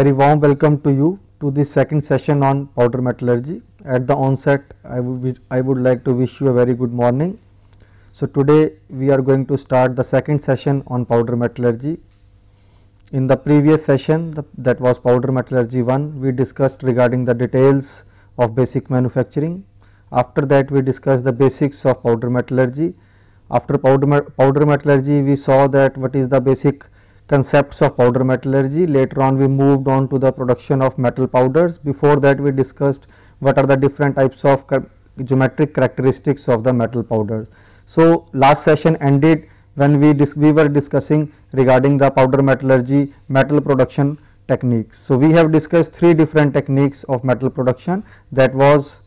very warm welcome to you to the second session on powder metallurgy. At the onset, I would, I would like to wish you a very good morning. So, today we are going to start the second session on powder metallurgy. In the previous session the, that was powder metallurgy 1, we discussed regarding the details of basic manufacturing. After that we discussed the basics of powder metallurgy. After powder, powder metallurgy we saw that what is the basic concepts of powder metallurgy. Later on we moved on to the production of metal powders. Before that we discussed what are the different types of geometric characteristics of the metal powders. So, last session ended when we, we were discussing regarding the powder metallurgy metal production techniques. So, we have discussed three different techniques of metal production that was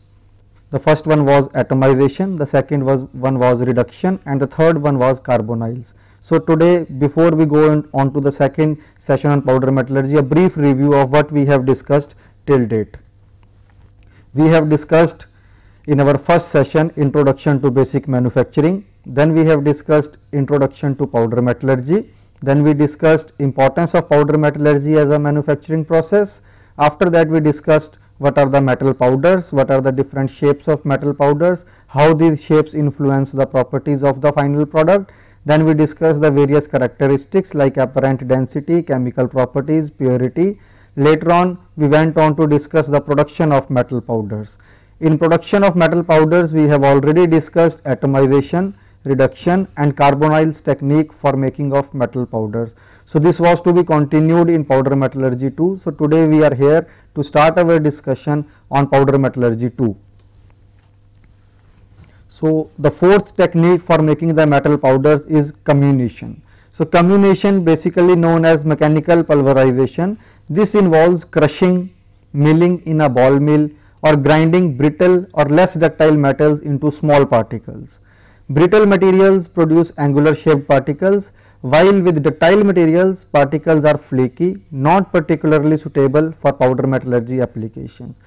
the first one was atomization, the second was one was reduction and the third one was carbonyls. So, today before we go on to the second session on powder metallurgy, a brief review of what we have discussed till date. We have discussed in our first session introduction to basic manufacturing, then we have discussed introduction to powder metallurgy, then we discussed importance of powder metallurgy as a manufacturing process. After that we discussed what are the metal powders, what are the different shapes of metal powders, how these shapes influence the properties of the final product then we discuss the various characteristics like apparent density, chemical properties, purity. Later on we went on to discuss the production of metal powders. In production of metal powders we have already discussed atomization, reduction and carbonyls technique for making of metal powders. So, this was to be continued in powder metallurgy 2. So, today we are here to start our discussion on powder metallurgy 2. So, the fourth technique for making the metal powders is comminution. So, comminution basically known as mechanical pulverization. This involves crushing, milling in a ball mill or grinding brittle or less ductile metals into small particles. Brittle materials produce angular shaped particles while with ductile materials particles are flaky not particularly suitable for powder metallurgy applications.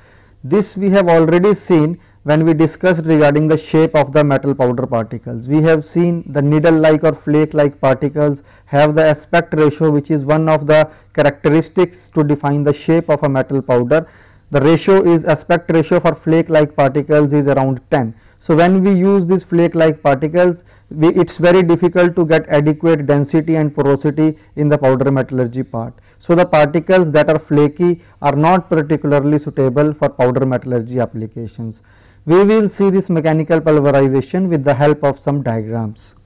This we have already seen when we discussed regarding the shape of the metal powder particles. We have seen the needle like or flake like particles have the aspect ratio which is one of the characteristics to define the shape of a metal powder. The ratio is aspect ratio for flake like particles is around 10. So, when we use these flake like particles it is very difficult to get adequate density and porosity in the powder metallurgy part. So, the particles that are flaky are not particularly suitable for powder metallurgy applications. We will see this mechanical pulverization with the help of some diagrams.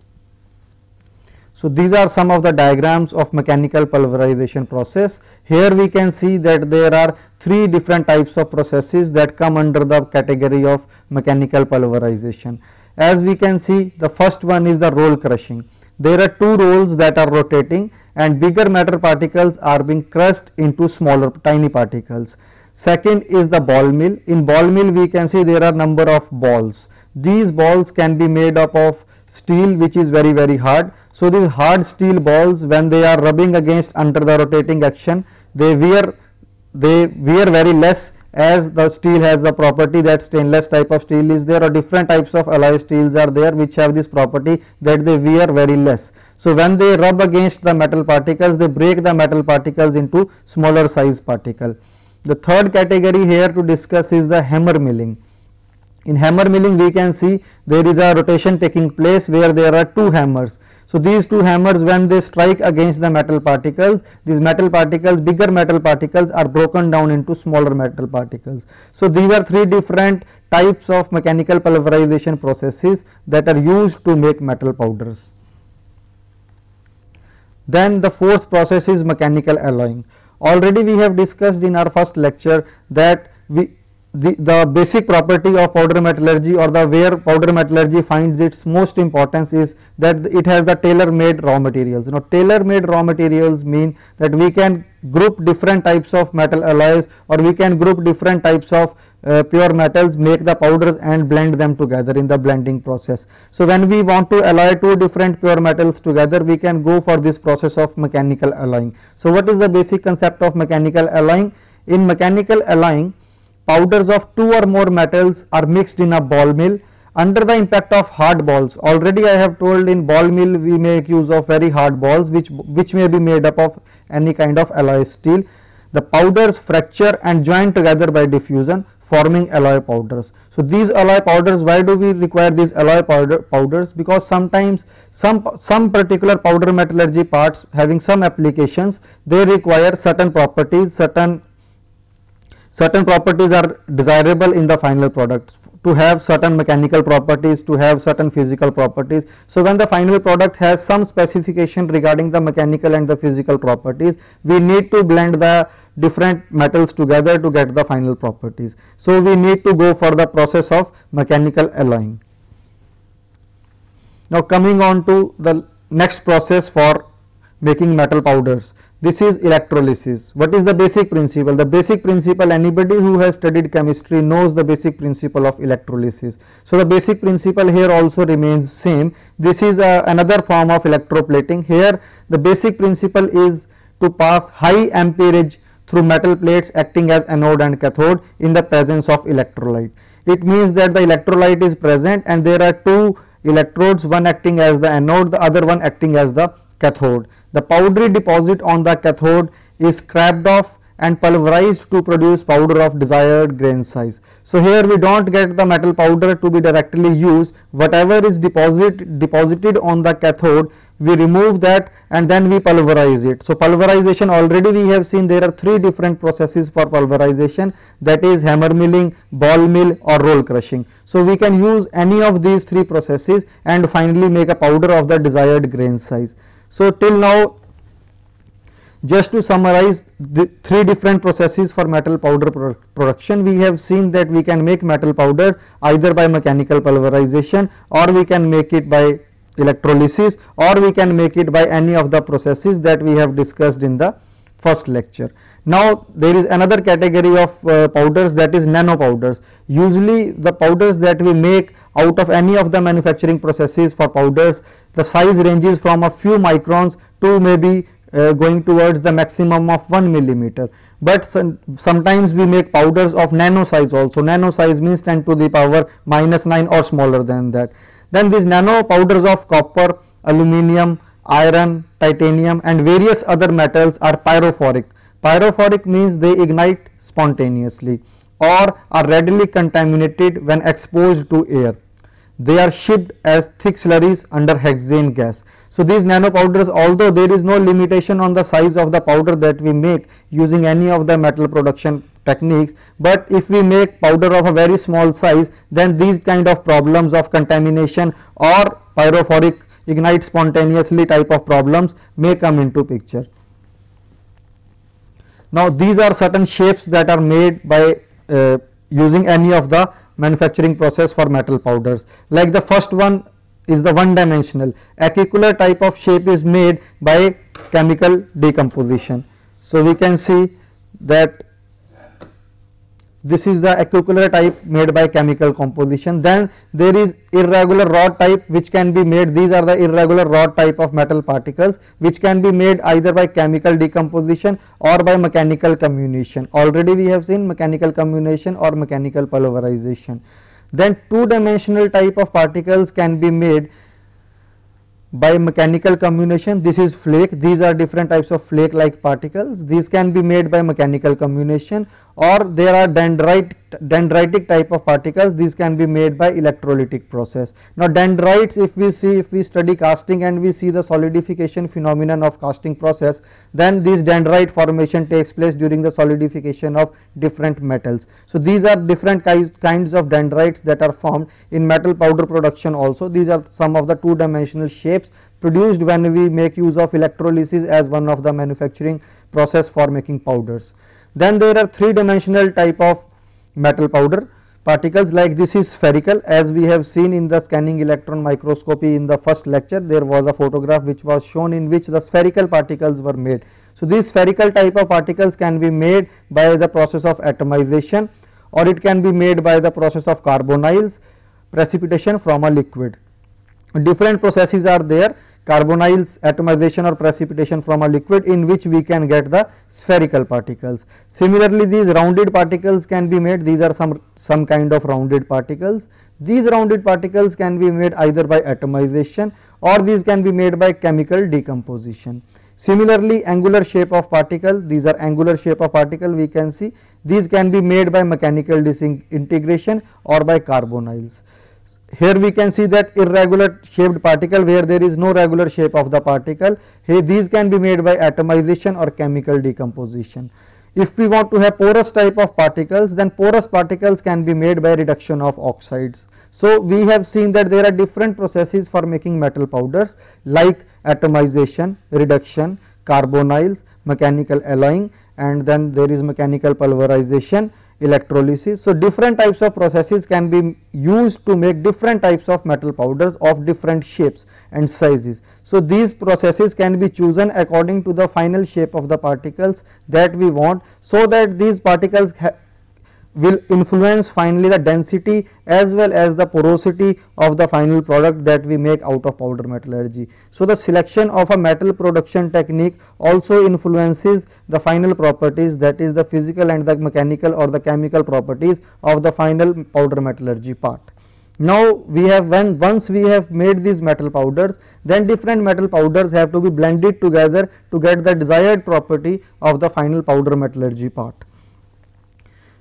So, these are some of the diagrams of mechanical pulverization process. Here we can see that there are three different types of processes that come under the category of mechanical pulverization. As we can see the first one is the roll crushing. There are two rolls that are rotating and bigger matter particles are being crushed into smaller tiny particles. Second is the ball mill. In ball mill we can see there are number of balls. These balls can be made up of steel which is very very hard. So, these hard steel balls when they are rubbing against under the rotating action they wear they wear very less as the steel has the property that stainless type of steel is there or different types of alloy steels are there which have this property that they wear very less. So, when they rub against the metal particles they break the metal particles into smaller size particle. The third category here to discuss is the hammer milling. In hammer milling we can see there is a rotation taking place where there are two hammers. So, these two hammers when they strike against the metal particles, these metal particles bigger metal particles are broken down into smaller metal particles. So, these are three different types of mechanical pulverization processes that are used to make metal powders. Then the fourth process is mechanical alloying. Already we have discussed in our first lecture that we the, the basic property of powder metallurgy or the where powder metallurgy finds its most importance is that it has the tailor made raw materials. Now, tailor made raw materials mean that we can group different types of metal alloys or we can group different types of uh, pure metals make the powders and blend them together in the blending process. So, when we want to alloy two different pure metals together we can go for this process of mechanical alloying. So, what is the basic concept of mechanical alloying? In mechanical alloying powders of two or more metals are mixed in a ball mill under the impact of hard balls. Already I have told in ball mill we make use of very hard balls which, which may be made up of any kind of alloy steel. the powders fracture and join together by diffusion forming alloy powders. So, these alloy powders why do we require these alloy powder powders because sometimes some some particular powder metallurgy parts having some applications they require certain properties certain certain properties are desirable in the final product to have certain mechanical properties to have certain physical properties. So, when the final product has some specification regarding the mechanical and the physical properties we need to blend the different metals together to get the final properties. So, we need to go for the process of mechanical alloying. Now, coming on to the next process for making metal powders. This is electrolysis. What is the basic principle? The basic principle anybody who has studied chemistry knows the basic principle of electrolysis. So, the basic principle here also remains same. This is uh, another form of electroplating. Here the basic principle is to pass high amperage through metal plates acting as anode and cathode in the presence of electrolyte. It means that the electrolyte is present and there are two electrodes one acting as the anode the other one acting as the cathode. The powdery deposit on the cathode is scraped off and pulverized to produce powder of desired grain size. So, here we do not get the metal powder to be directly used whatever is deposit deposited on the cathode we remove that and then we pulverize it. So, pulverization already we have seen there are three different processes for pulverization that is hammer milling, ball mill or roll crushing. So, we can use any of these three processes and finally make a powder of the desired grain size. So, till now just to summarize the three different processes for metal powder pro production, we have seen that we can make metal powder either by mechanical pulverization or we can make it by electrolysis or we can make it by any of the processes that we have discussed in the first lecture. Now, there is another category of uh, powders that is nano powders. Usually the powders that we make out of any of the manufacturing processes for powders, the size ranges from a few microns to maybe uh, going towards the maximum of 1 millimeter. But some, sometimes we make powders of nano size also, nano size means 10 to the power minus 9 or smaller than that. Then these nano powders of copper, aluminium, iron, titanium and various other metals are pyrophoric. Pyrophoric means they ignite spontaneously or are readily contaminated when exposed to air. They are shipped as thick slurries under hexane gas. So, these nano powders although there is no limitation on the size of the powder that we make using any of the metal production techniques, but if we make powder of a very small size then these kind of problems of contamination or pyrophoric ignite spontaneously type of problems may come into picture. Now, these are certain shapes that are made by uh, using any of the manufacturing process for metal powders like the first one is the one dimensional acicular type of shape is made by chemical decomposition. So, we can see that this is the acicular type made by chemical composition. Then there is irregular rod type which can be made. These are the irregular rod type of metal particles which can be made either by chemical decomposition or by mechanical comminution. Already we have seen mechanical comminution or mechanical pulverization. Then two dimensional type of particles can be made by mechanical comminution. This is flake. These are different types of flake like particles. These can be made by mechanical comminution or there are dendrite dendritic type of particles these can be made by electrolytic process. Now dendrites if we see if we study casting and we see the solidification phenomenon of casting process then this dendrite formation takes place during the solidification of different metals. So these are different kinds of dendrites that are formed in metal powder production also these are some of the two dimensional shapes produced when we make use of electrolysis as one of the manufacturing process for making powders. Then there are three dimensional type of metal powder particles like this is spherical as we have seen in the scanning electron microscopy in the first lecture there was a photograph which was shown in which the spherical particles were made. So, these spherical type of particles can be made by the process of atomization or it can be made by the process of carbonyls precipitation from a liquid. Different processes are there carbonyls atomization or precipitation from a liquid in which we can get the spherical particles. Similarly, these rounded particles can be made these are some some kind of rounded particles. These rounded particles can be made either by atomization or these can be made by chemical decomposition. Similarly, angular shape of particle, these are angular shape of particle we can see, these can be made by mechanical disintegration or by carbonyls. Here we can see that irregular shaped particle where there is no regular shape of the particle, here these can be made by atomization or chemical decomposition. If we want to have porous type of particles, then porous particles can be made by reduction of oxides. So, we have seen that there are different processes for making metal powders like atomization, reduction, carbonyls, mechanical alloying and then there is mechanical pulverization, electrolysis. So, different types of processes can be used to make different types of metal powders of different shapes and sizes. So, these processes can be chosen according to the final shape of the particles that we want. So, that these particles will influence finally the density as well as the porosity of the final product that we make out of powder metallurgy. So, the selection of a metal production technique also influences the final properties that is the physical and the mechanical or the chemical properties of the final powder metallurgy part. Now, we have when once we have made these metal powders then different metal powders have to be blended together to get the desired property of the final powder metallurgy part.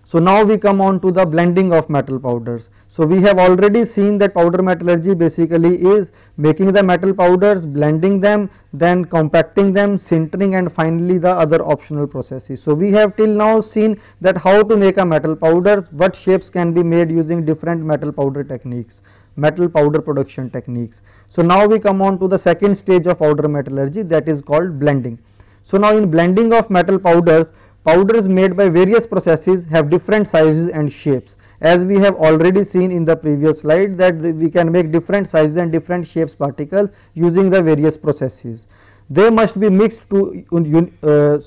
So, now we come on to the blending of metal powders. So, we have already seen that powder metallurgy basically is making the metal powders, blending them, then compacting them, sintering and finally the other optional processes. So, we have till now seen that how to make a metal powders, what shapes can be made using different metal powder techniques metal powder production techniques. So, now we come on to the second stage of powder metallurgy that is called blending. So, now in blending of metal powders Powders made by various processes have different sizes and shapes as we have already seen in the previous slide that we can make different sizes and different shapes particles using the various processes. They must be mixed to uh,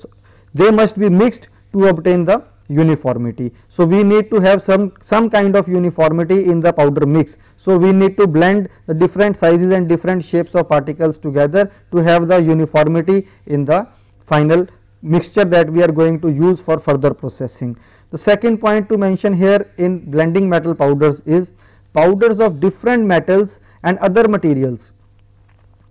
they must be mixed to obtain the uniformity. So, we need to have some some kind of uniformity in the powder mix. So, we need to blend the different sizes and different shapes of particles together to have the uniformity in the final mixture that we are going to use for further processing. The second point to mention here in blending metal powders is powders of different metals and other materials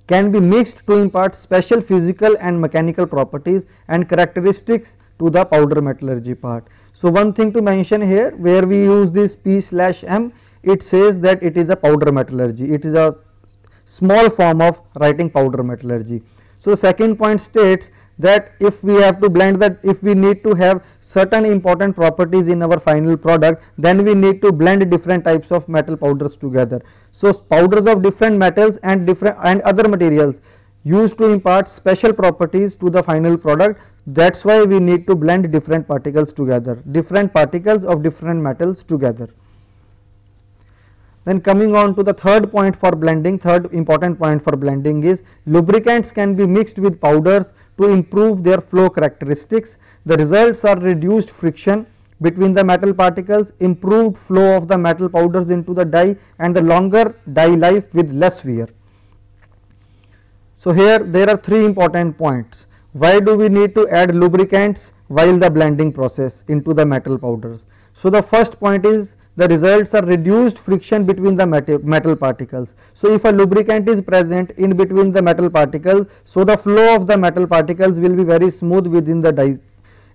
can be mixed to impart special physical and mechanical properties and characteristics to the powder metallurgy part. So, one thing to mention here where we use this P slash M it says that it is a powder metallurgy, it is a small form of writing powder metallurgy. So, second point states that if we have to blend that if we need to have certain important properties in our final product then we need to blend different types of metal powders together. So, powders of different metals and different and other materials used to impart special properties to the final product that is why we need to blend different particles together different particles of different metals together. Then coming on to the third point for blending, third important point for blending is lubricants can be mixed with powders to improve their flow characteristics. The results are reduced friction between the metal particles, improved flow of the metal powders into the die and the longer die life with less wear. So, here there are three important points. Why do we need to add lubricants while the blending process into the metal powders? So, the first point is the results are reduced friction between the metal particles. So, if a lubricant is present in between the metal particles, so the flow of the metal particles will be very smooth within the die.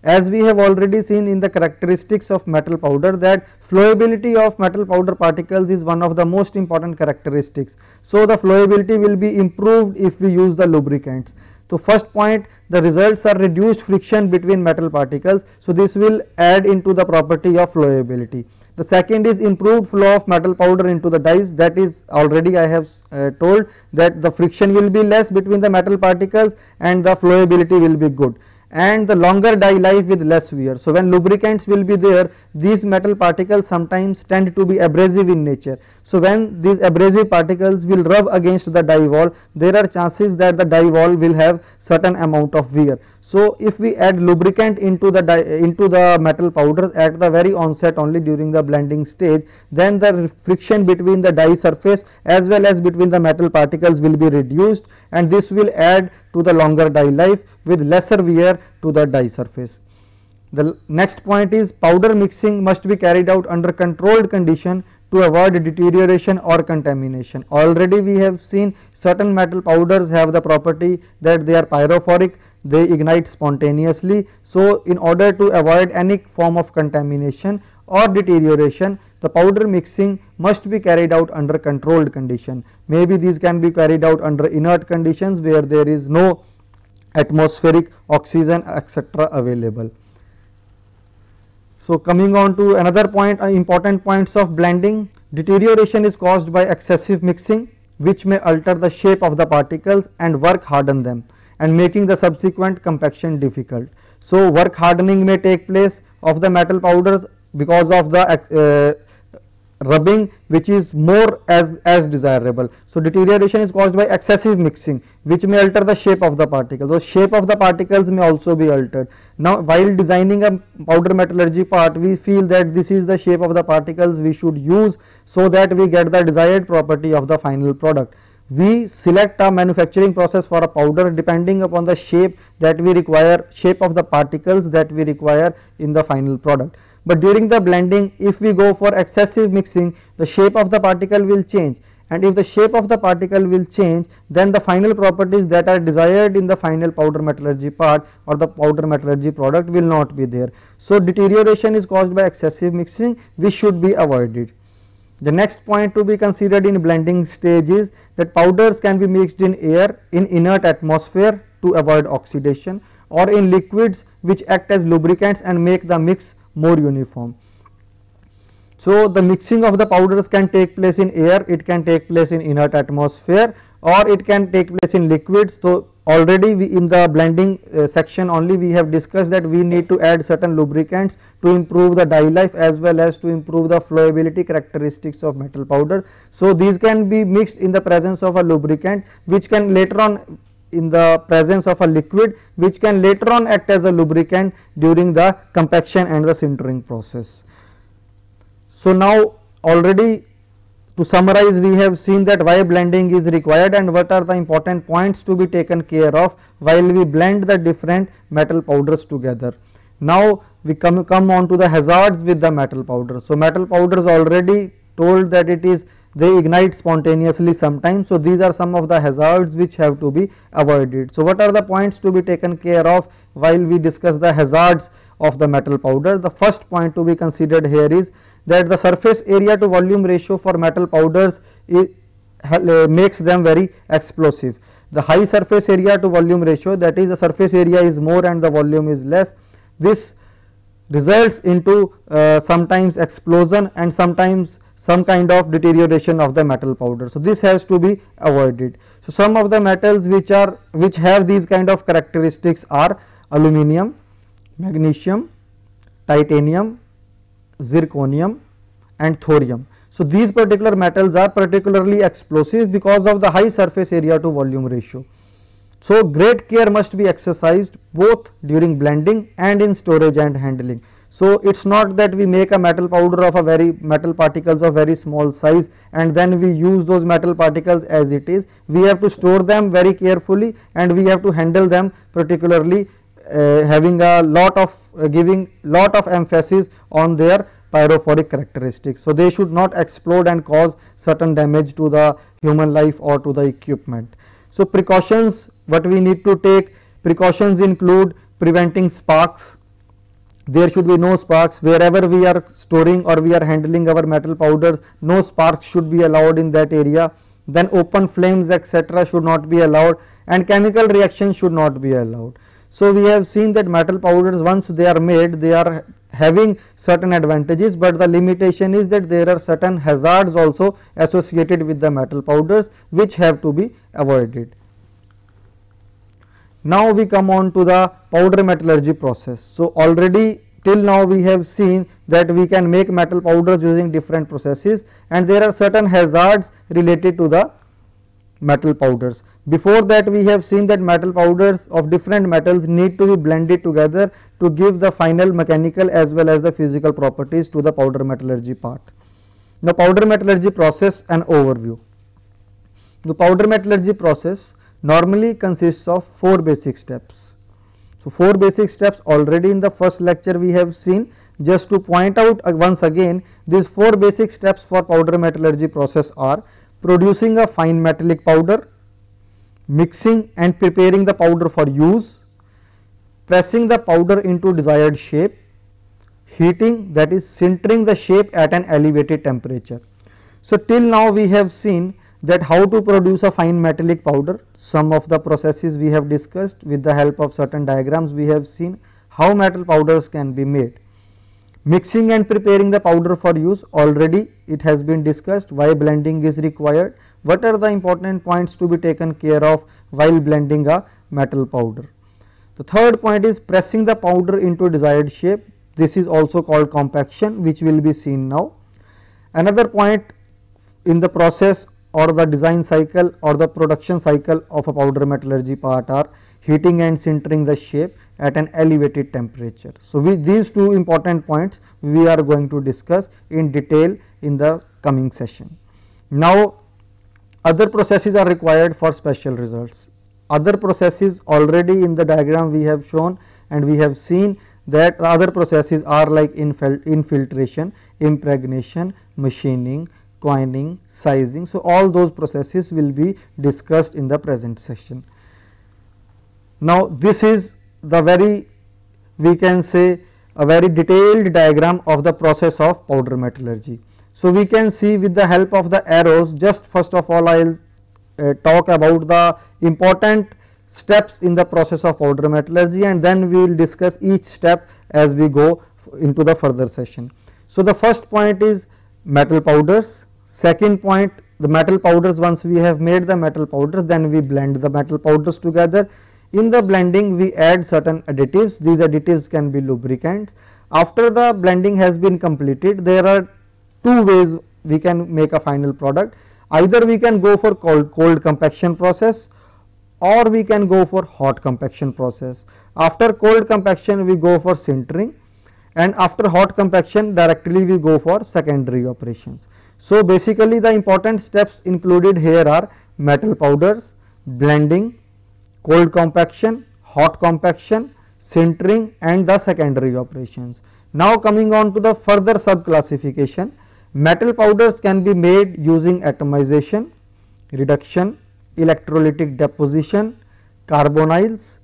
As we have already seen in the characteristics of metal powder that flowability of metal powder particles is one of the most important characteristics. So, the flowability will be improved if we use the lubricants. So, first point the results are reduced friction between metal particles. So, this will add into the property of flowability. The second is improved flow of metal powder into the dies that is already I have uh, told that the friction will be less between the metal particles and the flowability will be good and the longer die life with less wear. So, when lubricants will be there these metal particles sometimes tend to be abrasive in nature. So, when these abrasive particles will rub against the die wall there are chances that the die wall will have certain amount of wear. So, if we add lubricant into the into the metal powder at the very onset only during the blending stage, then the friction between the die surface as well as between the metal particles will be reduced and this will add to the longer die life with lesser wear to the die surface. The next point is powder mixing must be carried out under controlled condition to avoid deterioration or contamination. Already we have seen certain metal powders have the property that they are pyrophoric, they ignite spontaneously. So, in order to avoid any form of contamination or deterioration, the powder mixing must be carried out under controlled condition. Maybe these can be carried out under inert conditions where there is no atmospheric oxygen etc. available. So, coming on to another point uh, important points of blending deterioration is caused by excessive mixing which may alter the shape of the particles and work harden them and making the subsequent compaction difficult. So, work hardening may take place of the metal powders because of the uh, rubbing which is more as, as desirable. So, deterioration is caused by excessive mixing which may alter the shape of the particles. So, shape of the particles may also be altered. Now, while designing a powder metallurgy part we feel that this is the shape of the particles we should use so that we get the desired property of the final product. We select a manufacturing process for a powder depending upon the shape that we require shape of the particles that we require in the final product but during the blending if we go for excessive mixing the shape of the particle will change and if the shape of the particle will change then the final properties that are desired in the final powder metallurgy part or the powder metallurgy product will not be there. So, deterioration is caused by excessive mixing which should be avoided. The next point to be considered in blending stage is that powders can be mixed in air in inert atmosphere to avoid oxidation or in liquids which act as lubricants and make the mix more uniform. So, the mixing of the powders can take place in air, it can take place in inert atmosphere or it can take place in liquids. So, already we in the blending uh, section only we have discussed that we need to add certain lubricants to improve the die life as well as to improve the flowability characteristics of metal powder. So, these can be mixed in the presence of a lubricant which can later on in the presence of a liquid which can later on act as a lubricant during the compaction and the sintering process. So, now already to summarize we have seen that why blending is required and what are the important points to be taken care of while we blend the different metal powders together. Now, we come, come on to the hazards with the metal powder. So, metal powders already told that it is they ignite spontaneously sometimes. So, these are some of the hazards which have to be avoided. So, what are the points to be taken care of while we discuss the hazards of the metal powder? The first point to be considered here is that the surface area to volume ratio for metal powders makes them very explosive. The high surface area to volume ratio that is the surface area is more and the volume is less. This results into uh, sometimes explosion and sometimes some kind of deterioration of the metal powder. So, this has to be avoided. So, some of the metals which are which have these kind of characteristics are aluminum, magnesium, titanium, zirconium and thorium. So, these particular metals are particularly explosive because of the high surface area to volume ratio. So, great care must be exercised both during blending and in storage and handling. So, it is not that we make a metal powder of a very metal particles of very small size and then we use those metal particles as it is. We have to store them very carefully and we have to handle them particularly uh, having a lot of uh, giving lot of emphasis on their pyrophoric characteristics. So, they should not explode and cause certain damage to the human life or to the equipment. So, precautions what we need to take precautions include preventing sparks there should be no sparks. Wherever we are storing or we are handling our metal powders no sparks should be allowed in that area. Then open flames etc should not be allowed. And chemical reactions should not be allowed. So we have seen that metal powders once they are made they are having certain advantages but the limitation is that there are certain hazards also associated with the metal powders which have to be avoided now, we come on to the powder metallurgy process. So, already till now we have seen that we can make metal powders using different processes and there are certain hazards related to the metal powders. Before that we have seen that metal powders of different metals need to be blended together to give the final mechanical as well as the physical properties to the powder metallurgy part. The powder metallurgy process and overview. The powder metallurgy process normally consists of 4 basic steps. So, 4 basic steps already in the first lecture we have seen just to point out uh, once again these 4 basic steps for powder metallurgy process are producing a fine metallic powder, mixing and preparing the powder for use, pressing the powder into desired shape, heating that is sintering the shape at an elevated temperature. So, till now we have seen that how to produce a fine metallic powder, some of the processes we have discussed with the help of certain diagrams we have seen how metal powders can be made. Mixing and preparing the powder for use already it has been discussed why blending is required, what are the important points to be taken care of while blending a metal powder. The third point is pressing the powder into desired shape, this is also called compaction which will be seen now. Another point in the process or the design cycle or the production cycle of a powder metallurgy part are heating and sintering the shape at an elevated temperature. So, we these two important points we are going to discuss in detail in the coming session. Now, other processes are required for special results. Other processes already in the diagram we have shown and we have seen that other processes are like infiltration, impregnation, machining, coining, sizing. So, all those processes will be discussed in the present session. Now, this is the very we can say a very detailed diagram of the process of powder metallurgy. So, we can see with the help of the arrows just first of all I will uh, talk about the important steps in the process of powder metallurgy and then we will discuss each step as we go into the further session. So, the first point is metal powders, second point the metal powders once we have made the metal powders then we blend the metal powders together in the blending we add certain additives, these additives can be lubricants. After the blending has been completed, there are two ways we can make a final product. Either we can go for cold, cold compaction process or we can go for hot compaction process. After cold compaction we go for sintering and after hot compaction directly we go for secondary operations. So, basically the important steps included here are metal powders, blending, cold compaction, hot compaction, sintering and the secondary operations. Now coming on to the further sub classification, metal powders can be made using atomization, reduction, electrolytic deposition, carbonyls,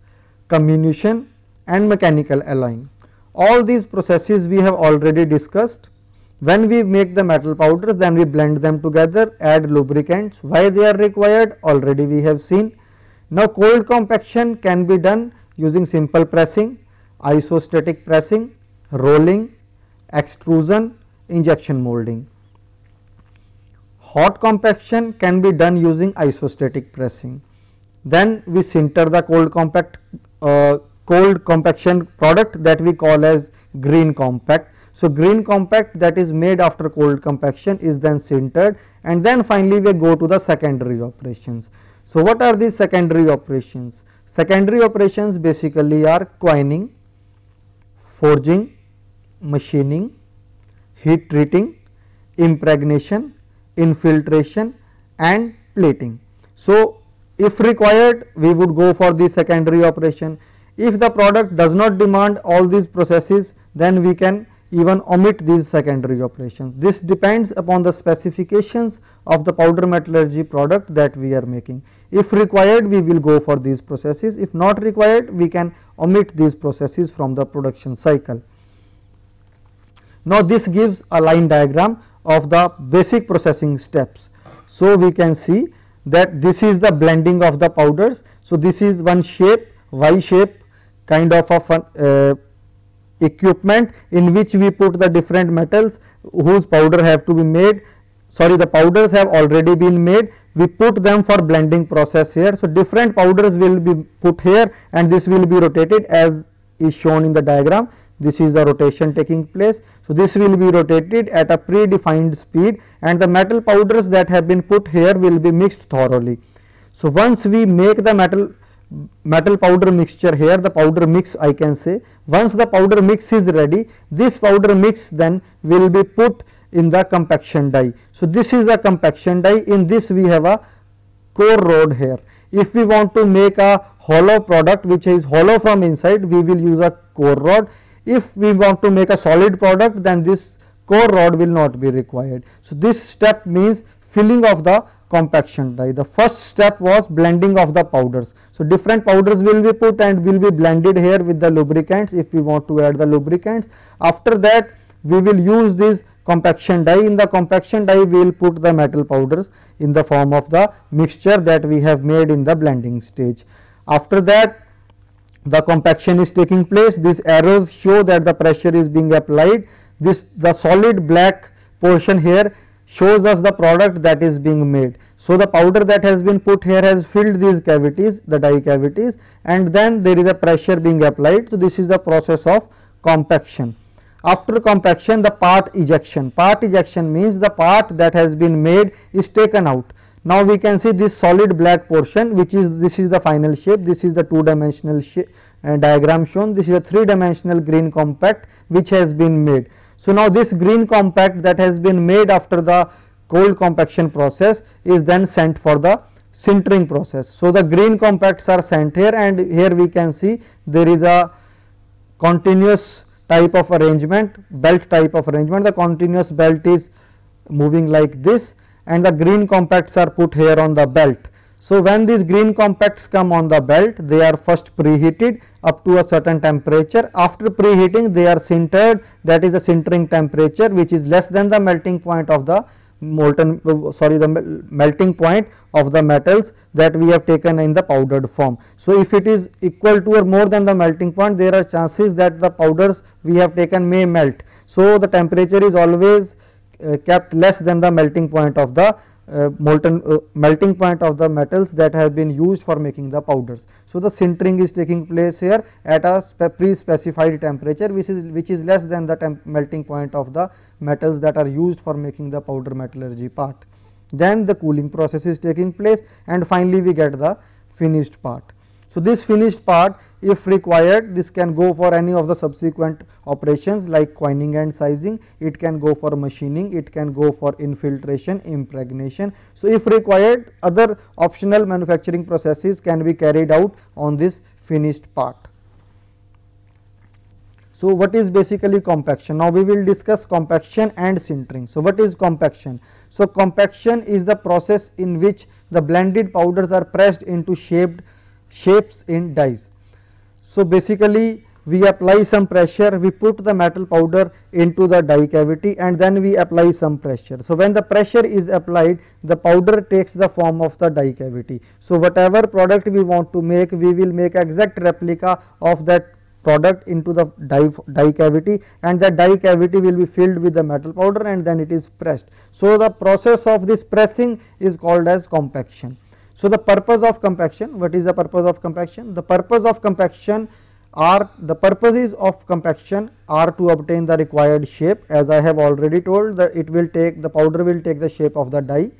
comminution and mechanical alloying. All these processes we have already discussed. When we make the metal powders then we blend them together, add lubricants, why they are required already we have seen now, cold compaction can be done using simple pressing, isostatic pressing, rolling, extrusion, injection molding. Hot compaction can be done using isostatic pressing. Then we sinter the cold compact uh, cold compaction product that we call as green compact. So, green compact that is made after cold compaction is then sintered and then finally we go to the secondary operations. So, what are these secondary operations? Secondary operations basically are coining, forging, machining, heat treating, impregnation, infiltration and plating. So, if required we would go for the secondary operation. If the product does not demand all these processes then we can even omit these secondary operations. This depends upon the specifications of the powder metallurgy product that we are making. If required we will go for these processes, if not required we can omit these processes from the production cycle. Now, this gives a line diagram of the basic processing steps. So, we can see that this is the blending of the powders. So, this is one shape Y shape kind of a fun, uh, equipment in which we put the different metals whose powder have to be made sorry the powders have already been made we put them for blending process here. So, different powders will be put here and this will be rotated as is shown in the diagram this is the rotation taking place. So, this will be rotated at a predefined speed and the metal powders that have been put here will be mixed thoroughly. So, once we make the metal metal powder mixture here the powder mix I can say once the powder mix is ready this powder mix then will be put in the compaction die. So, this is the compaction die in this we have a core rod here If we want to make a hollow product which is hollow from inside, we will use a core rod. If we want to make a solid product, then this core rod will not be required. So, this step means filling of the compaction die. The first step was blending of the powders. So, different powders will be put and will be blended here with the lubricants if we want to add the lubricants. After that, we will use this compaction die. In the compaction die, we will put the metal powders in the form of the mixture that we have made in the blending stage. After that, the compaction is taking place. These arrows show that the pressure is being applied. This the solid black portion here shows us the product that is being made. So, the powder that has been put here has filled these cavities the die cavities and then there is a pressure being applied. So, this is the process of compaction. After compaction the part ejection, part ejection means the part that has been made is taken out. Now, we can see this solid black portion which is this is the final shape, this is the two dimensional uh, diagram shown, this is a three dimensional green compact which has been made. So, now this green compact that has been made after the cold compaction process is then sent for the sintering process. So, the green compacts are sent here and here we can see there is a continuous type of arrangement belt type of arrangement the continuous belt is moving like this and the green compacts are put here on the belt. So, when these green compacts come on the belt they are first preheated up to a certain temperature after preheating they are sintered that is the sintering temperature which is less than the melting point of the molten sorry the melting point of the metals that we have taken in the powdered form. So, if it is equal to or more than the melting point there are chances that the powders we have taken may melt. So, the temperature is always uh, kept less than the melting point of the uh, molten uh, melting point of the metals that have been used for making the powders. So, the sintering is taking place here at a pre specified temperature which is which is less than the melting point of the metals that are used for making the powder metallurgy part. Then the cooling process is taking place and finally, we get the finished part. So, this finished part if required this can go for any of the subsequent operations like coining and sizing, it can go for machining, it can go for infiltration, impregnation. So, if required other optional manufacturing processes can be carried out on this finished part. So, what is basically compaction? Now, we will discuss compaction and sintering. So, what is compaction? So, compaction is the process in which the blended powders are pressed into shaped shapes in dies. So, basically we apply some pressure, we put the metal powder into the die cavity and then we apply some pressure. So, when the pressure is applied, the powder takes the form of the die cavity. So, whatever product we want to make, we will make exact replica of that product into the die, die cavity and that die cavity will be filled with the metal powder and then it is pressed. So, the process of this pressing is called as compaction. So, the purpose of compaction, what is the purpose of compaction? The purpose of compaction are the purposes of compaction are to obtain the required shape as I have already told that it will take the powder will take the shape of the die,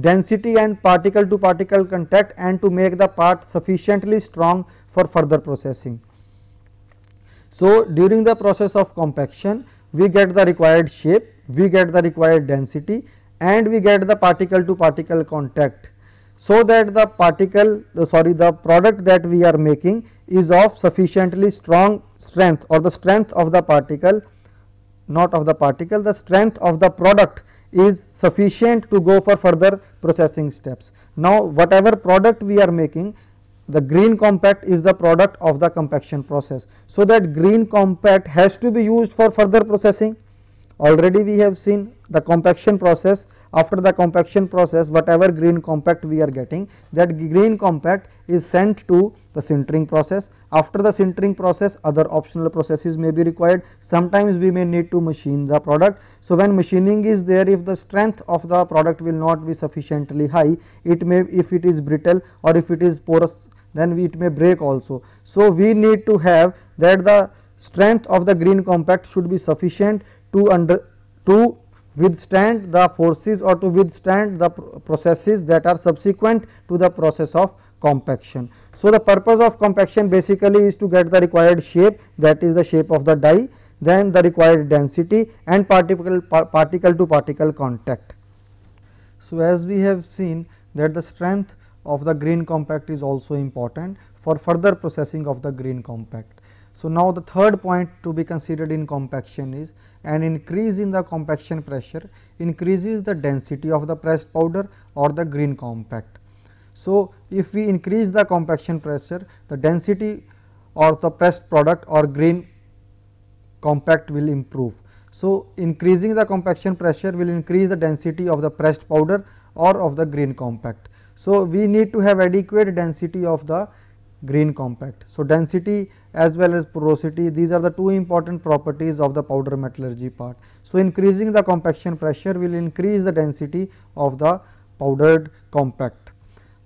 density and particle to particle contact and to make the part sufficiently strong for further processing. So, during the process of compaction we get the required shape, we get the required density and we get the particle to particle contact so that the particle the sorry the product that we are making is of sufficiently strong strength or the strength of the particle not of the particle the strength of the product is sufficient to go for further processing steps. Now, whatever product we are making the green compact is the product of the compaction process. So, that green compact has to be used for further processing already we have seen the compaction process after the compaction process whatever green compact we are getting that green compact is sent to the sintering process. After the sintering process other optional processes may be required sometimes we may need to machine the product. So, when machining is there if the strength of the product will not be sufficiently high it may if it is brittle or if it is porous then it may break also. So, we need to have that the strength of the green compact should be sufficient to under to withstand the forces or to withstand the processes that are subsequent to the process of compaction. So, the purpose of compaction basically is to get the required shape that is the shape of the die then the required density and particle particle to particle contact. So, as we have seen that the strength of the green compact is also important for further processing of the green compact. So, now the third point to be considered in compaction is an increase in the compaction pressure increases the density of the pressed powder or the green compact. So, if we increase the compaction pressure the density or the pressed product or green compact will improve. So, increasing the compaction pressure will increase the density of the pressed powder or of the green compact. So, we need to have adequate density of the green compact. So, density as well as porosity these are the two important properties of the powder metallurgy part. So, increasing the compaction pressure will increase the density of the powdered compact.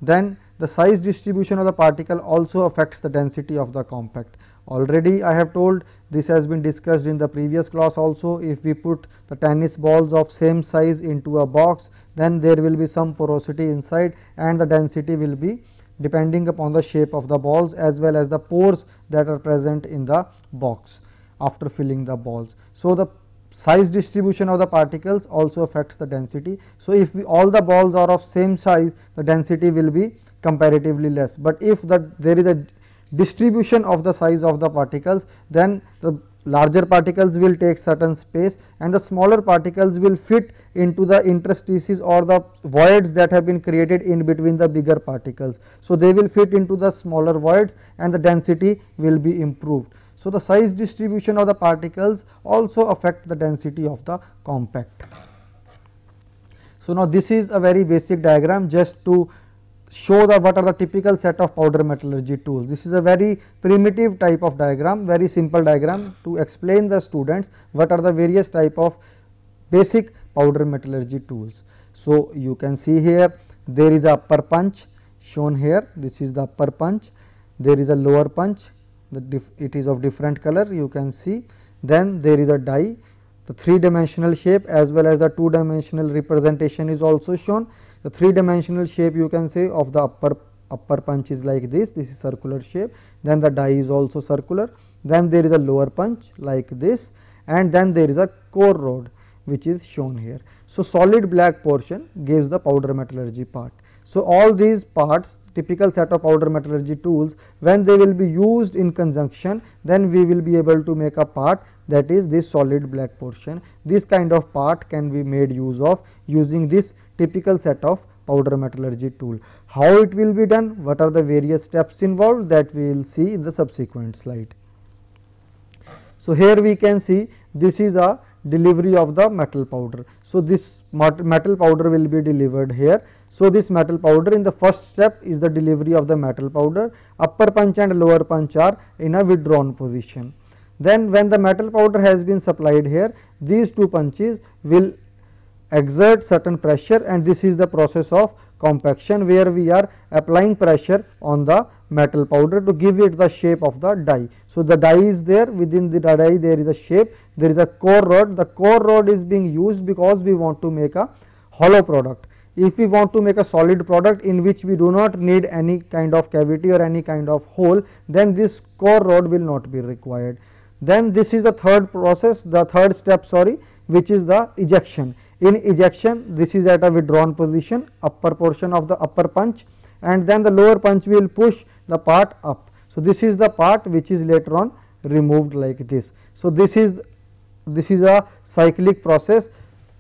Then the size distribution of the particle also affects the density of the compact. Already I have told this has been discussed in the previous class also if we put the tennis balls of same size into a box then there will be some porosity inside and the density will be depending upon the shape of the balls as well as the pores that are present in the box after filling the balls. So, the size distribution of the particles also affects the density. So, if we, all the balls are of same size the density will be comparatively less, but if the there is a distribution of the size of the particles then the larger particles will take certain space and the smaller particles will fit into the interstices or the voids that have been created in between the bigger particles. So, they will fit into the smaller voids and the density will be improved. So, the size distribution of the particles also affect the density of the compact. So, now this is a very basic diagram just to show the what are the typical set of powder metallurgy tools. This is a very primitive type of diagram, very simple diagram to explain the students what are the various type of basic powder metallurgy tools. So, you can see here there is a upper punch shown here, this is the upper punch, there is a lower punch, it is of different color you can see. Then there is a die, the three dimensional shape as well as the two dimensional representation is also shown. The three dimensional shape you can say of the upper upper punch is like this, this is circular shape, then the die is also circular, then there is a lower punch like this. And then there is a core rod which is shown here. So, solid black portion gives the powder metallurgy part. So, all these parts typical set of powder metallurgy tools when they will be used in conjunction then we will be able to make a part that is this solid black portion. This kind of part can be made use of using this typical set of powder metallurgy tool. How it will be done? What are the various steps involved that we will see in the subsequent slide. So, here we can see this is a delivery of the metal powder. So, this metal powder will be delivered here. So, this metal powder in the first step is the delivery of the metal powder upper punch and lower punch are in a withdrawn position. Then when the metal powder has been supplied here these two punches will exert certain pressure and this is the process of compaction where we are applying pressure on the metal powder to give it the shape of the die. So, the die is there within the die there is a shape there is a core rod the core rod is being used because we want to make a hollow product. If we want to make a solid product in which we do not need any kind of cavity or any kind of hole then this core rod will not be required. Then this is the third process the third step sorry which is the ejection. In ejection this is at a withdrawn position upper portion of the upper punch and then the lower punch will push the part up. So, this is the part which is later on removed like this. So, this is this is a cyclic process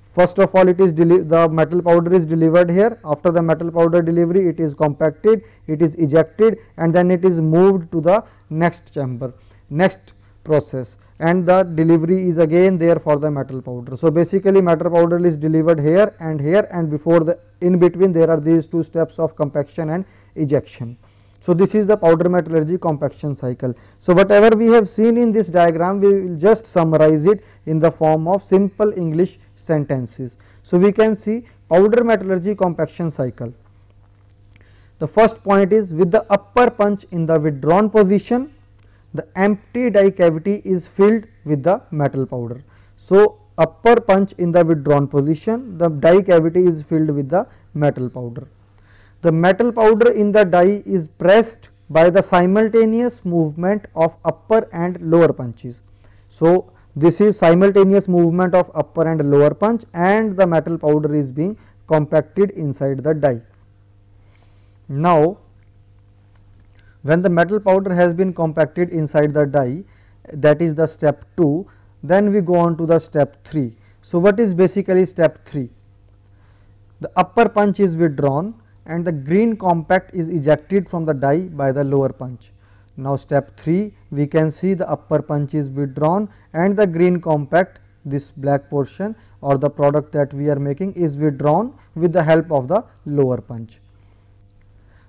first of all it is the metal powder is delivered here after the metal powder delivery it is compacted it is ejected and then it is moved to the next chamber next process and the delivery is again there for the metal powder. So, basically metal powder is delivered here and here and before the in between there are these two steps of compaction and ejection. So, this is the powder metallurgy compaction cycle. So, whatever we have seen in this diagram we will just summarize it in the form of simple English sentences. So, we can see powder metallurgy compaction cycle. The first point is with the upper punch in the withdrawn position the empty die cavity is filled with the metal powder. So, upper punch in the withdrawn position the die cavity is filled with the metal powder. The metal powder in the die is pressed by the simultaneous movement of upper and lower punches. So, this is simultaneous movement of upper and lower punch and the metal powder is being compacted inside the die. Now, when the metal powder has been compacted inside the die that is the step 2, then we go on to the step 3. So, what is basically step 3? The upper punch is withdrawn and the green compact is ejected from the die by the lower punch. Now, step 3 we can see the upper punch is withdrawn and the green compact this black portion or the product that we are making is withdrawn with the help of the lower punch.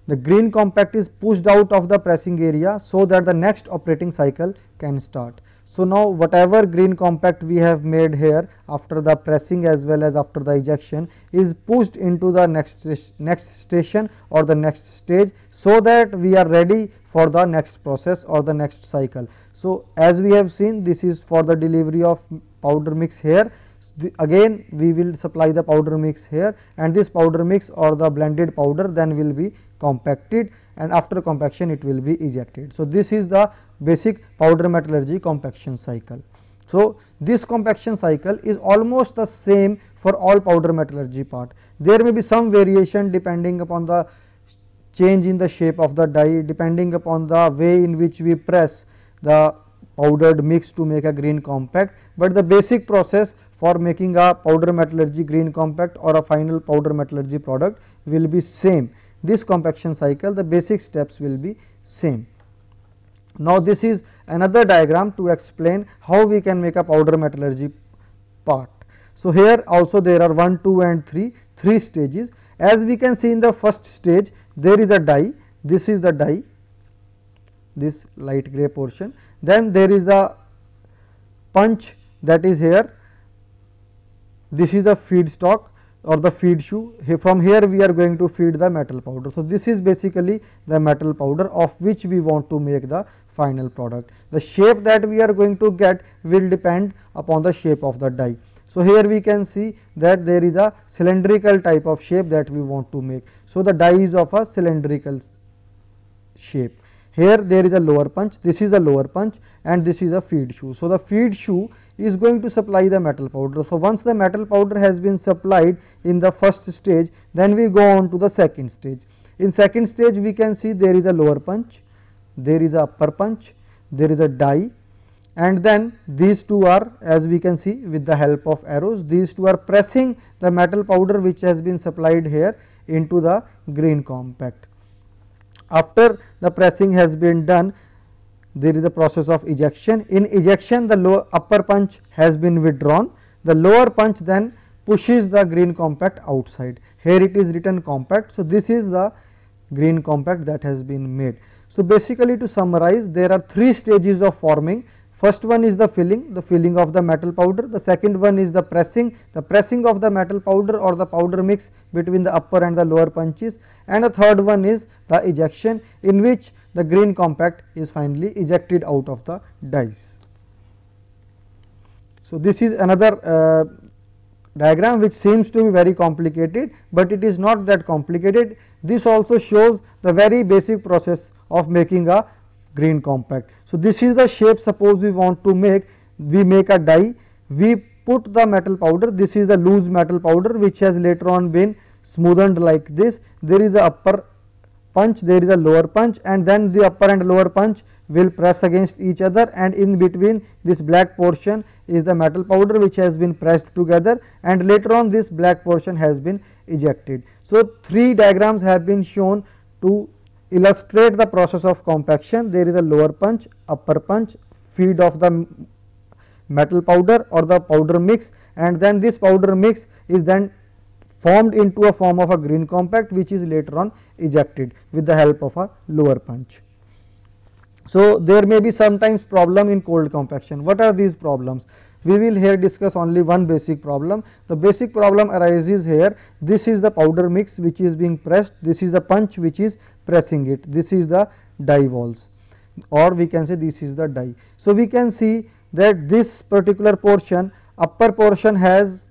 The green compact is pushed out of the pressing area so that the next operating cycle can start. So, now whatever green compact we have made here after the pressing as well as after the ejection is pushed into the next next station or the next stage so that we are ready for the next process or the next cycle. So, as we have seen this is for the delivery of powder mix here the again we will supply the powder mix here and this powder mix or the blended powder then will be compacted and after compaction it will be ejected. So, this is the basic powder metallurgy compaction cycle. So, this compaction cycle is almost the same for all powder metallurgy part. There may be some variation depending upon the change in the shape of the die depending upon the way in which we press the powdered mix to make a green compact, but the basic process for making a powder metallurgy green compact or a final powder metallurgy product will be same. This compaction cycle the basic steps will be same. Now, this is another diagram to explain how we can make a powder metallurgy part. So, here also there are 1, 2 and 3, 3 stages. As we can see in the first stage there is a die, this is the die, this light grey portion. Then there is the punch that is here this is the feed stock or the feed shoe from here we are going to feed the metal powder. So, this is basically the metal powder of which we want to make the final product. The shape that we are going to get will depend upon the shape of the die. So, here we can see that there is a cylindrical type of shape that we want to make. So, the die is of a cylindrical shape. Here there is a lower punch, this is a lower punch and this is a feed shoe. So, the feed shoe is going to supply the metal powder. So, once the metal powder has been supplied in the first stage, then we go on to the second stage. In second stage we can see there is a lower punch, there is a upper punch, there is a die and then these two are as we can see with the help of arrows, these two are pressing the metal powder which has been supplied here into the green compact. After the pressing has been done, there is a process of ejection. In ejection, the lower upper punch has been withdrawn. The lower punch then pushes the green compact outside. Here it is written compact. So, this is the green compact that has been made. So, basically to summarize there are three stages of forming First one is the filling, the filling of the metal powder. The second one is the pressing, the pressing of the metal powder or the powder mix between the upper and the lower punches. And the third one is the ejection in which the green compact is finally ejected out of the dies. So, this is another uh, diagram which seems to be very complicated, but it is not that complicated. This also shows the very basic process of making a green compact. So, this is the shape suppose we want to make we make a die we put the metal powder this is the loose metal powder which has later on been smoothened like this there is a upper punch there is a lower punch and then the upper and lower punch will press against each other and in between this black portion is the metal powder which has been pressed together and later on this black portion has been ejected. So, three diagrams have been shown to illustrate the process of compaction there is a lower punch, upper punch, feed of the metal powder or the powder mix and then this powder mix is then formed into a form of a green compact which is later on ejected with the help of a lower punch. So, there may be sometimes problem in cold compaction. What are these problems? We will here discuss only one basic problem. The basic problem arises here. This is the powder mix which is being pressed. This is the punch which is pressing it. This is the die walls or we can say this is the die. So, we can see that this particular portion upper portion has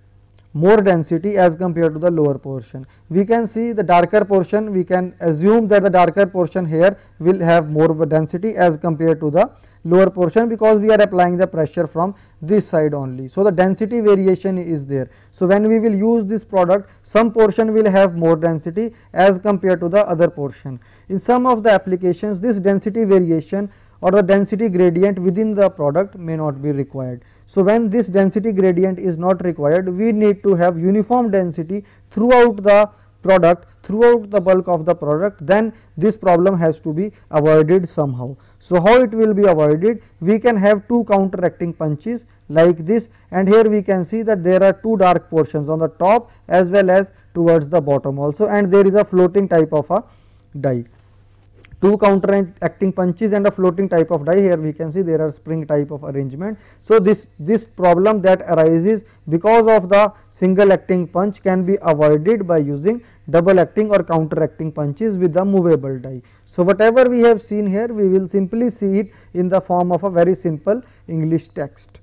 more density as compared to the lower portion. We can see the darker portion we can assume that the darker portion here will have more density as compared to the lower portion because we are applying the pressure from this side only. So, the density variation is there. So, when we will use this product some portion will have more density as compared to the other portion. In some of the applications this density variation or the density gradient within the product may not be required. So, when this density gradient is not required we need to have uniform density throughout the product throughout the bulk of the product then this problem has to be avoided somehow. So, how it will be avoided we can have two counteracting punches like this and here we can see that there are two dark portions on the top as well as towards the bottom also and there is a floating type of a die two counteracting punches and a floating type of die here we can see there are spring type of arrangement. So, this, this problem that arises because of the single acting punch can be avoided by using double acting or counteracting punches with the movable die. So, whatever we have seen here we will simply see it in the form of a very simple English text.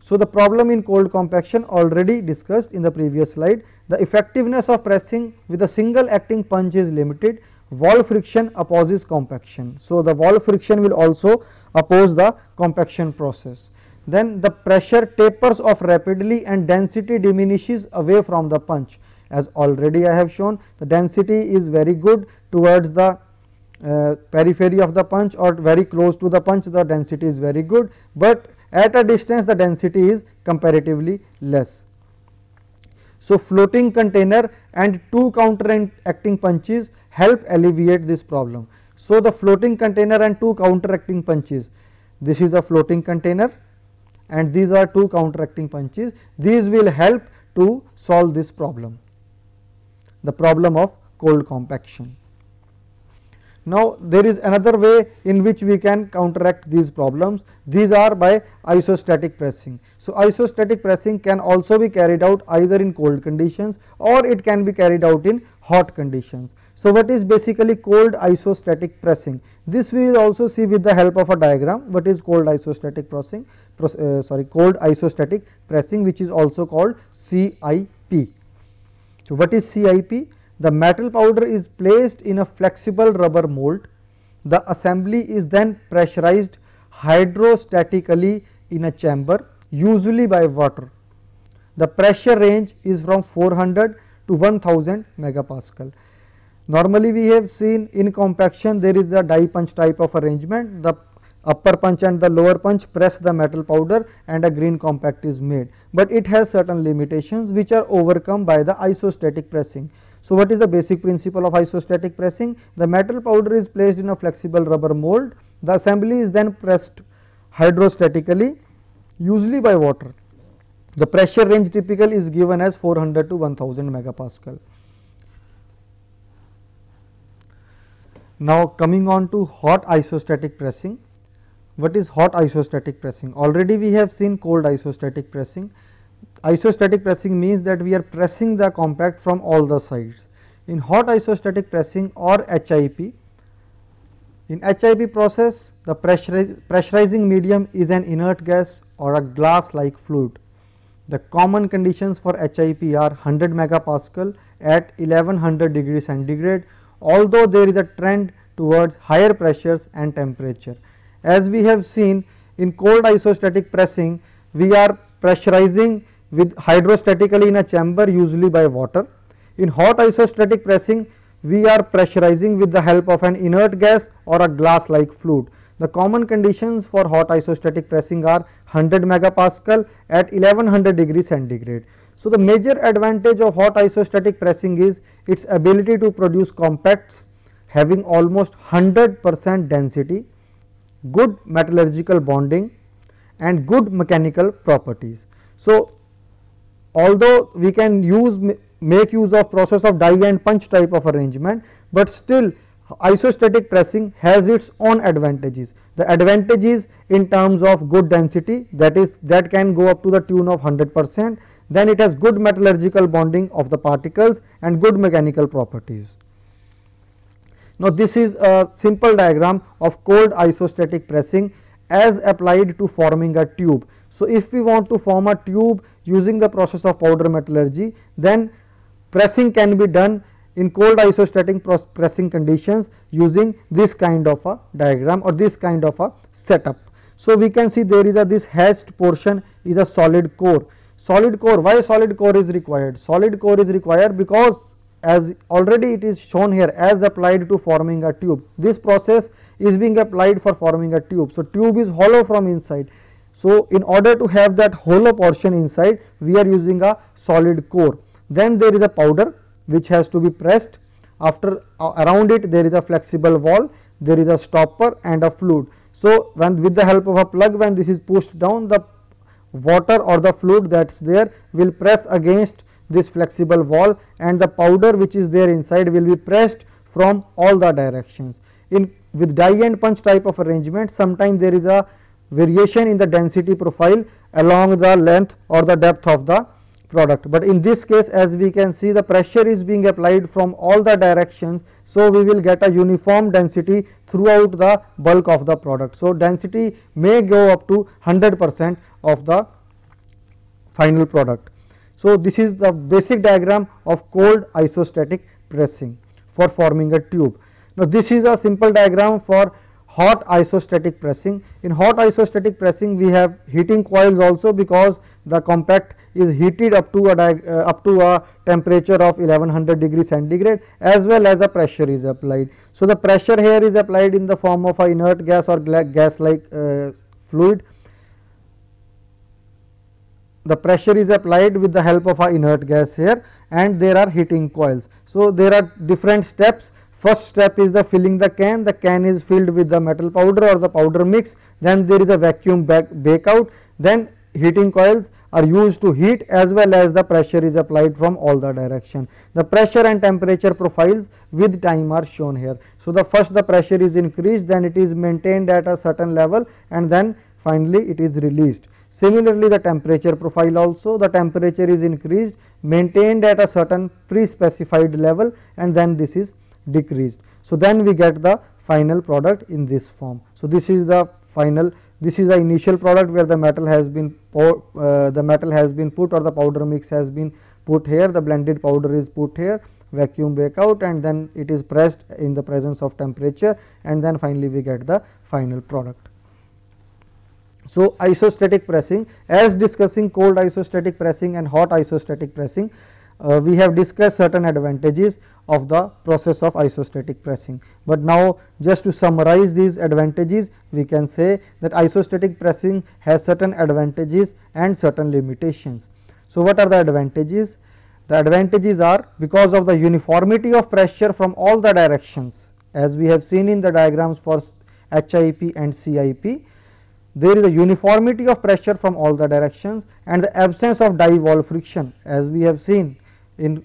So, the problem in cold compaction already discussed in the previous slide. The effectiveness of pressing with a single acting punch is limited wall friction opposes compaction. So, the wall friction will also oppose the compaction process. Then the pressure tapers off rapidly and density diminishes away from the punch as already I have shown the density is very good towards the uh, periphery of the punch or very close to the punch the density is very good, but at a distance the density is comparatively less. So, floating container and two counteracting punches help alleviate this problem. So, the floating container and two counteracting punches this is the floating container and these are two counteracting punches these will help to solve this problem the problem of cold compaction. Now, there is another way in which we can counteract these problems these are by isostatic pressing. So, isostatic pressing can also be carried out either in cold conditions or it can be carried out in hot conditions. So, what is basically cold isostatic pressing this we will also see with the help of a diagram what is cold isostatic pressing uh, sorry cold isostatic pressing which is also called CIP. So, what is CIP? The metal powder is placed in a flexible rubber mold. The assembly is then pressurized hydrostatically in a chamber usually by water. The pressure range is from 400 to 1000 megapascal. Normally we have seen in compaction there is a die punch type of arrangement. The upper punch and the lower punch press the metal powder and a green compact is made, but it has certain limitations which are overcome by the isostatic pressing. So, what is the basic principle of isostatic pressing? The metal powder is placed in a flexible rubber mold, the assembly is then pressed hydrostatically usually by water. The pressure range typical is given as 400 to 1000 megapascal. Now, coming on to hot isostatic pressing what is hot isostatic pressing? Already we have seen cold isostatic pressing. Isostatic pressing means that we are pressing the compact from all the sides. In hot isostatic pressing or HIP, in HIP process the pressurizing medium is an inert gas or a glass like fluid. The common conditions for HIP are 100 megapascal at 1100 degree centigrade although there is a trend towards higher pressures and temperature. As we have seen in cold isostatic pressing, we are pressurizing with hydrostatically in a chamber usually by water. In hot isostatic pressing, we are pressurizing with the help of an inert gas or a glass like fluid. The common conditions for hot isostatic pressing are 100 megapascal at 1100 degree centigrade. So, the major advantage of hot isostatic pressing is its ability to produce compacts having almost 100 percent density good metallurgical bonding and good mechanical properties. So, although we can use make use of process of die and punch type of arrangement, but still isostatic pressing has its own advantages. The advantages in terms of good density that is that can go up to the tune of 100 percent, then it has good metallurgical bonding of the particles and good mechanical properties. Now, this is a simple diagram of cold isostatic pressing as applied to forming a tube. So, if we want to form a tube using the process of powder metallurgy, then pressing can be done in cold isostatic pressing conditions using this kind of a diagram or this kind of a setup. So, we can see there is a this hatched portion is a solid core. Solid core, why solid core is required? Solid core is required because as already it is shown here as applied to forming a tube. This process is being applied for forming a tube. So, tube is hollow from inside. So, in order to have that hollow portion inside we are using a solid core. Then there is a powder which has to be pressed after uh, around it there is a flexible wall, there is a stopper and a fluid. So, when with the help of a plug when this is pushed down the water or the fluid that is there will press against this flexible wall and the powder which is there inside will be pressed from all the directions. In with die and punch type of arrangement sometimes there is a variation in the density profile along the length or the depth of the product. But in this case as we can see the pressure is being applied from all the directions. So, we will get a uniform density throughout the bulk of the product. So, density may go up to 100 percent of the final product. So, this is the basic diagram of cold isostatic pressing for forming a tube. Now, this is a simple diagram for hot isostatic pressing. In hot isostatic pressing we have heating coils also because the compact is heated up to a uh, up to a temperature of 1100 degree centigrade as well as a pressure is applied. So, the pressure here is applied in the form of a inert gas or gas like uh, fluid the pressure is applied with the help of a inert gas here and there are heating coils. So, there are different steps first step is the filling the can the can is filled with the metal powder or the powder mix then there is a vacuum bake out then heating coils are used to heat as well as the pressure is applied from all the direction. The pressure and temperature profiles with time are shown here. So, the first the pressure is increased then it is maintained at a certain level and then finally it is released. Similarly, the temperature profile also the temperature is increased maintained at a certain pre-specified level and then this is decreased. So, then we get the final product in this form. So, this is the final this is the initial product where the metal has been uh, the metal has been put or the powder mix has been put here the blended powder is put here vacuum bake out and then it is pressed in the presence of temperature and then finally we get the final product. So, isostatic pressing as discussing cold isostatic pressing and hot isostatic pressing uh, we have discussed certain advantages of the process of isostatic pressing. But now just to summarize these advantages we can say that isostatic pressing has certain advantages and certain limitations. So, what are the advantages? The advantages are because of the uniformity of pressure from all the directions as we have seen in the diagrams for HIP and CIP there is a uniformity of pressure from all the directions and the absence of die wall friction as we have seen in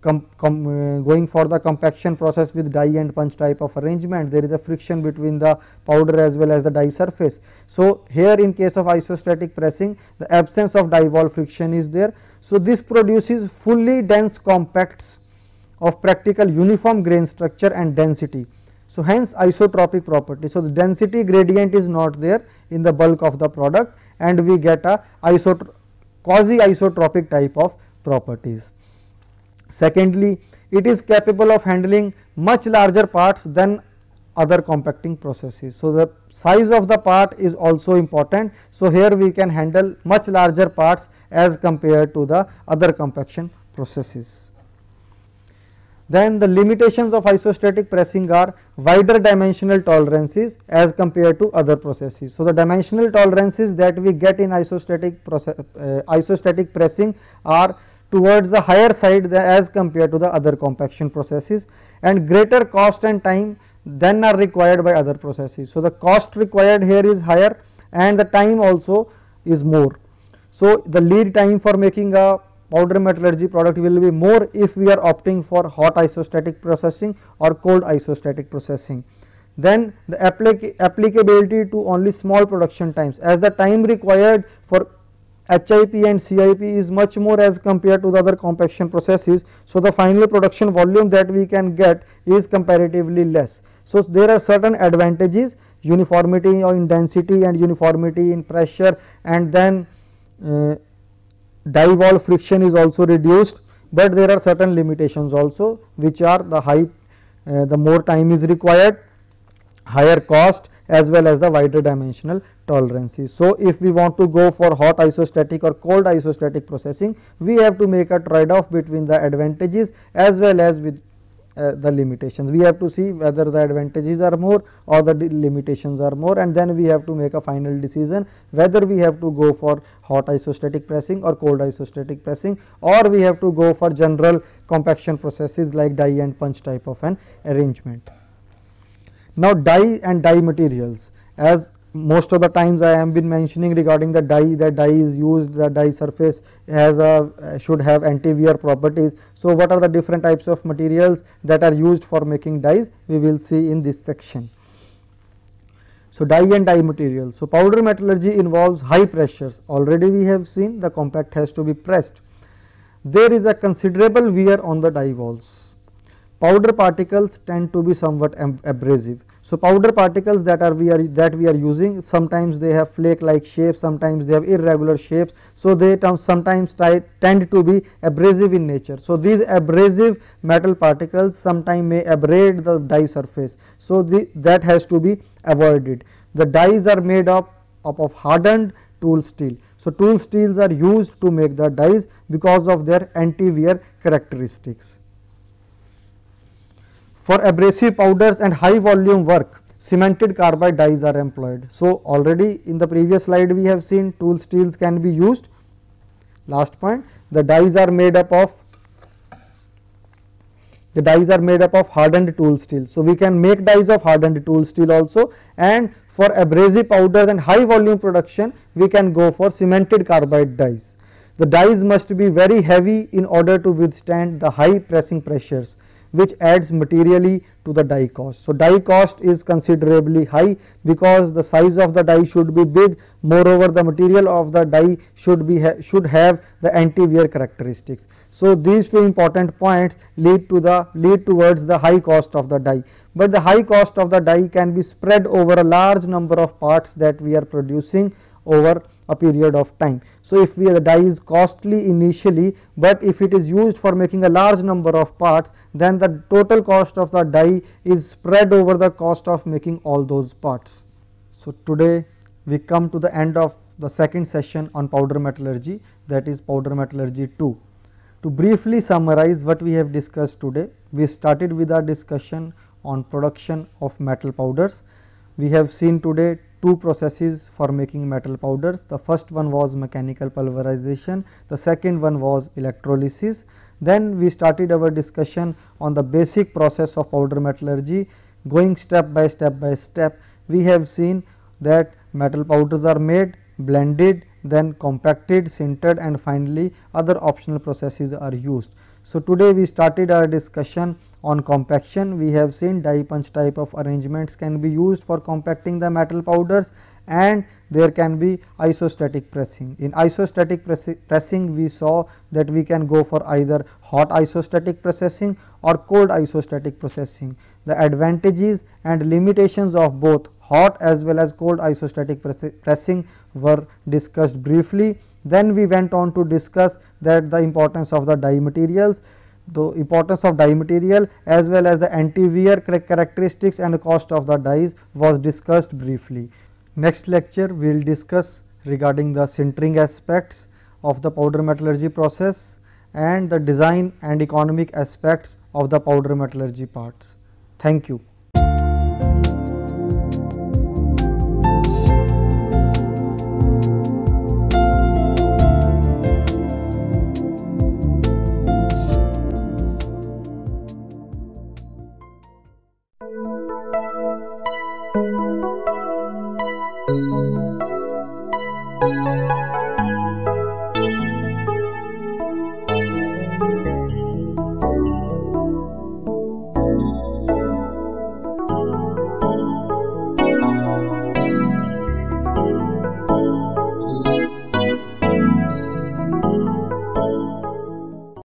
com, com, uh, going for the compaction process with die and punch type of arrangement there is a friction between the powder as well as the die surface. So, here in case of isostatic pressing the absence of die wall friction is there. So, this produces fully dense compacts of practical uniform grain structure and density so, hence isotropic property. So, the density gradient is not there in the bulk of the product and we get a quasi isotropic type of properties. Secondly, it is capable of handling much larger parts than other compacting processes. So, the size of the part is also important. So, here we can handle much larger parts as compared to the other compaction processes. Then the limitations of isostatic pressing are wider dimensional tolerances as compared to other processes. So, the dimensional tolerances that we get in isostatic process, uh, isostatic pressing are towards the higher side as compared to the other compaction processes and greater cost and time than are required by other processes. So, the cost required here is higher and the time also is more. So, the lead time for making a powder metallurgy product will be more if we are opting for hot isostatic processing or cold isostatic processing. Then the applic applicability to only small production times as the time required for HIP and CIP is much more as compared to the other compaction processes. So, the final production volume that we can get is comparatively less. So, there are certain advantages uniformity in density and uniformity in pressure and then uh, die wall friction is also reduced but there are certain limitations also which are the high uh, the more time is required higher cost as well as the wider dimensional tolerances. So, if we want to go for hot isostatic or cold isostatic processing, we have to make a trade off between the advantages as well as with uh, the limitations. We have to see whether the advantages are more or the limitations are more and then we have to make a final decision whether we have to go for hot isostatic pressing or cold isostatic pressing or we have to go for general compaction processes like die and punch type of an arrangement. Now, die and die materials as most of the times I have been mentioning regarding the die that die is used the die surface has a should have anti-wear properties. So, what are the different types of materials that are used for making dies we will see in this section. So, die and die materials. So, powder metallurgy involves high pressures already we have seen the compact has to be pressed. There is a considerable wear on the die walls. Powder particles tend to be somewhat abrasive. So, powder particles that are we are that we are using sometimes they have flake like shapes sometimes they have irregular shapes. So, they sometimes tend to be abrasive in nature. So, these abrasive metal particles sometimes may abrade the die surface. So, the, that has to be avoided. The dies are made up, up of hardened tool steel. So, tool steels are used to make the dies because of their anti-wear characteristics. For abrasive powders and high volume work, cemented carbide dies are employed. So, already in the previous slide we have seen tool steels can be used. Last point, the dies are made up of the dies are made up of hardened tool steel. So, we can make dies of hardened tool steel also and for abrasive powders and high volume production we can go for cemented carbide dies. The dies must be very heavy in order to withstand the high pressing pressures which adds materially to the die cost. So, die cost is considerably high because the size of the die should be big moreover the material of the die should be ha should have the anti wear characteristics. So, these two important points lead to the lead towards the high cost of the die, but the high cost of the die can be spread over a large number of parts that we are producing over a period of time. So, if we the die is costly initially, but if it is used for making a large number of parts then the total cost of the die is spread over the cost of making all those parts. So, today we come to the end of the second session on powder metallurgy that is powder metallurgy 2. To briefly summarize what we have discussed today, we started with our discussion on production of metal powders. We have seen today two processes for making metal powders. The first one was mechanical pulverization, the second one was electrolysis. Then we started our discussion on the basic process of powder metallurgy going step by step by step. We have seen that metal powders are made, blended, then compacted, sintered and finally other optional processes are used. So, today we started our discussion on compaction. We have seen die punch type of arrangements can be used for compacting the metal powders and there can be isostatic pressing. In isostatic pressing we saw that we can go for either hot isostatic processing or cold isostatic processing. The advantages and limitations of both hot as well as cold isostatic pressing were discussed briefly. Then we went on to discuss that the importance of the die materials, the importance of die material as well as the anti-wear characteristics and the cost of the dies was discussed briefly. Next lecture we will discuss regarding the sintering aspects of the powder metallurgy process and the design and economic aspects of the powder metallurgy parts. Thank you.